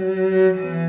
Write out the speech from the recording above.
Música